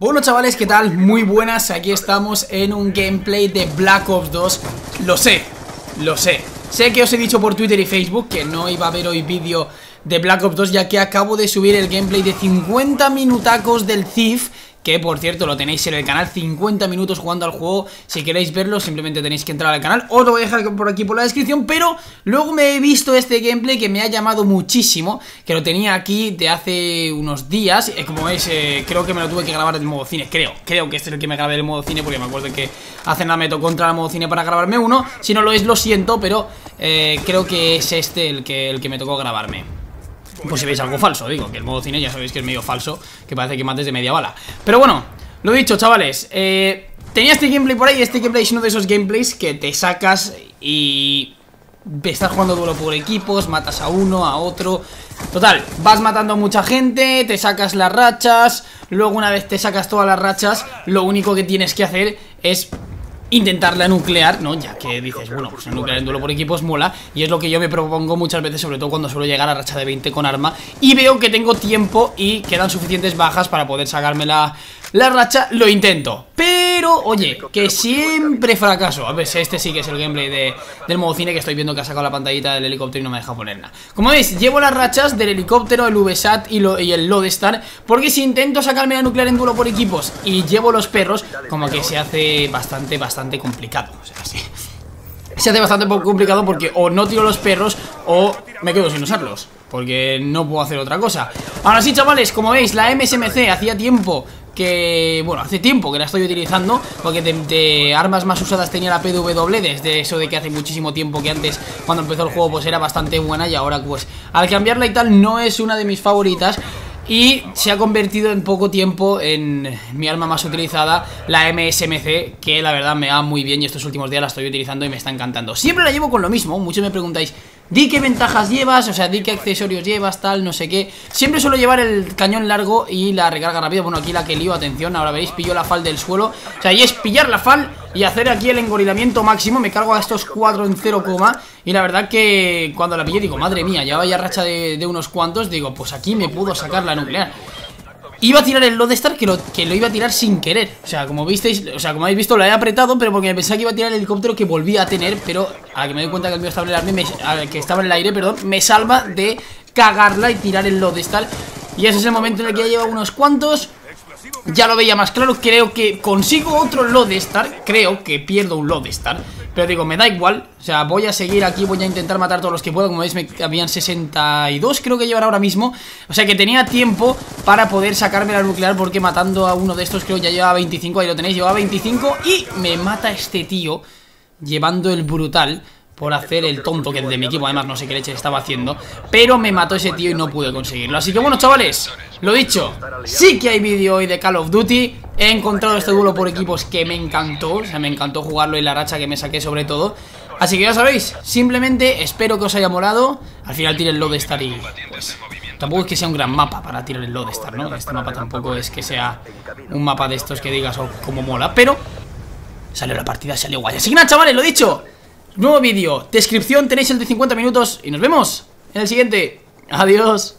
Bueno chavales, ¿qué tal? Muy buenas, aquí estamos en un gameplay de Black Ops 2 Lo sé, lo sé Sé que os he dicho por Twitter y Facebook que no iba a haber hoy vídeo de Black Ops 2 Ya que acabo de subir el gameplay de 50 minutacos del Thief que por cierto lo tenéis en el canal 50 minutos jugando al juego. Si queréis verlo simplemente tenéis que entrar al canal. Os lo voy a dejar por aquí por la descripción Pero luego me he visto este gameplay que me ha llamado muchísimo Que lo tenía aquí de hace unos días. Eh, Como veis eh, creo que me lo tuve que grabar en modo cine Creo, creo que este es el que me grabé en modo cine Porque me acuerdo que hace nada me tocó contra el modo cine para grabarme uno. Si no lo es lo siento pero eh, creo que es este el que, el que me tocó grabarme pues si veis algo falso, digo, que el modo cine ya sabéis que es medio falso Que parece que mates de media bala. Pero bueno, lo dicho chavales eh, Tenía este gameplay por ahí, este gameplay es uno de esos gameplays que te sacas y... Estás jugando duelo por equipos, matas a uno, a otro. Total, vas matando a mucha gente, te sacas las rachas Luego una vez te sacas todas las rachas Lo único que tienes que hacer es intentarla nuclear, ¿no? Ya que dices, bueno, pues nuclear en duelo por equipos mola Y es lo que yo me propongo muchas veces, sobre todo cuando suelo llegar a racha de 20 con arma Y veo que tengo tiempo y quedan suficientes bajas para poder sacarme la, la racha Lo intento, pero, oye, que siempre fracaso. A ver, este sí que es el gameplay de, del modo cine Que estoy viendo que ha sacado la pantallita del helicóptero y no me deja poner nada. Como veis, llevo las rachas del helicóptero, el VSAT y, lo, y el Lodestar Porque si intento sacarme la nuclear en duelo por equipos y llevo los perros Como que se hace bastante, bastante complicado O sea, sí. Se hace bastante poco complicado porque o no tiro los perros o me quedo sin usarlos Porque no puedo hacer otra cosa. Ahora sí, chavales, como veis, la MSMC hacía tiempo que, bueno, hace tiempo que la estoy utilizando Porque de, armas más usadas tenía la PW Desde eso de que hace muchísimo tiempo que antes Cuando empezó el juego pues era bastante buena Y ahora pues al cambiarla y tal no es una de mis favoritas y se ha convertido en poco tiempo en mi arma más utilizada, la MSMC, que la verdad me va muy bien y estos últimos días la estoy utilizando y me está encantando. Siempre la llevo con lo mismo, muchos me preguntáis, Di qué ventajas llevas, o sea, di qué accesorios llevas, tal, no sé qué Siempre suelo llevar el cañón largo y la recarga rápida Bueno, aquí la que lío, atención, ahora veréis, pillo la fal del suelo. O sea, y es pillar la fal y hacer aquí el engorilamiento máximo Me cargo a estos cuatro en 0, y la verdad que cuando la pillé digo, madre mía, ya vaya racha de, de unos cuantos Digo, pues aquí me puedo sacar la nuclear Iba a tirar el Lodestar que lo, que lo iba a tirar sin querer. O sea, como visteis, o sea, como habéis visto lo he apretado Pero porque me pensaba que iba a tirar el helicóptero que volvía a tener Pero a que me doy cuenta que el mío estaba en el aire, me, que estaba en el aire, perdón Me salva de cagarla y tirar el Lodestar. Y ese es el momento en el que ya lleva unos cuantos ya lo veía más claro, creo que consigo otro Lodestar Creo que pierdo un Lodestar Pero digo, me da igual O sea, voy a seguir aquí, voy a intentar matar todos los que puedo Como veis, me habían 62 creo que llevar ahora mismo O sea que tenía tiempo para poder sacarme la nuclear Porque matando a uno de estos creo ya lleva 25 Ahí lo tenéis, llevaba 25 Y me mata este tío Llevando el brutal por hacer el tonto que de mi equipo además no sé qué leche estaba haciendo. Pero me mató ese tío y no pude conseguirlo. Así que bueno chavales, lo dicho Sí que hay vídeo hoy de Call of Duty. He encontrado este duelo por equipos que me encantó. O sea, me encantó jugarlo y la racha que me saqué sobre todo. Así que ya sabéis, simplemente espero que os haya molado. Al final tiré el Lodestar y pues, Tampoco es que sea un gran mapa para tirar el Lodestar, ¿no? Este mapa tampoco es que sea un mapa de estos que digas oh, como mola Pero salió la partida, salió guay. Así que nada chavales, lo dicho Nuevo vídeo, descripción tenéis el de 50 minutos y nos vemos en el siguiente. Adiós.